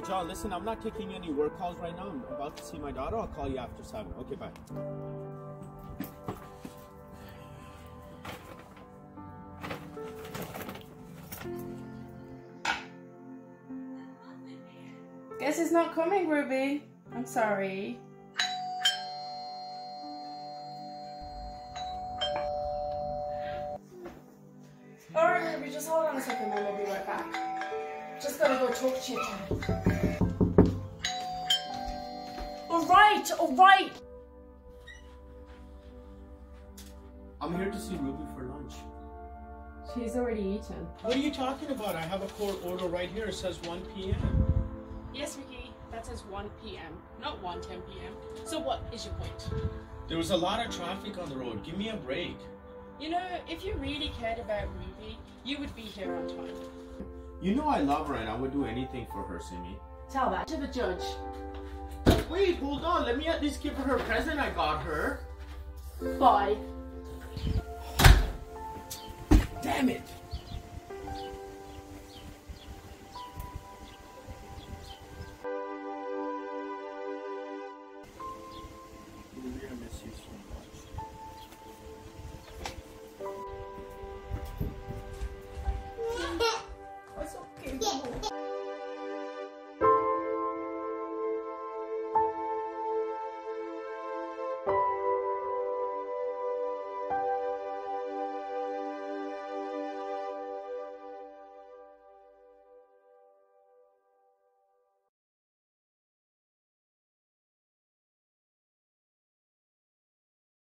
John, listen, I'm not taking any work calls right now. I'm about to see my daughter. I'll call you after 7. Okay, bye. Guess it's not coming, Ruby. I'm sorry. Alright, Ruby, just hold on a second and we'll be right back. Just gotta go talk to you. Alright, alright! I'm here to see Ruby for lunch. She's already eaten. What are you talking about? I have a court order right here. It says 1 p.m. Yes, Ricky, that says 1 p.m., not 1 10 p.m. So what is your point? There was a lot of traffic on the road. Give me a break. You know, if you really cared about Ruby, you would be here on time. You know I love her and I would do anything for her, Simi. Tell that to the judge. Wait, hold on. Let me at least give her a present I got her. Bye. Damn it! Gonna miss you soon. 电，有电。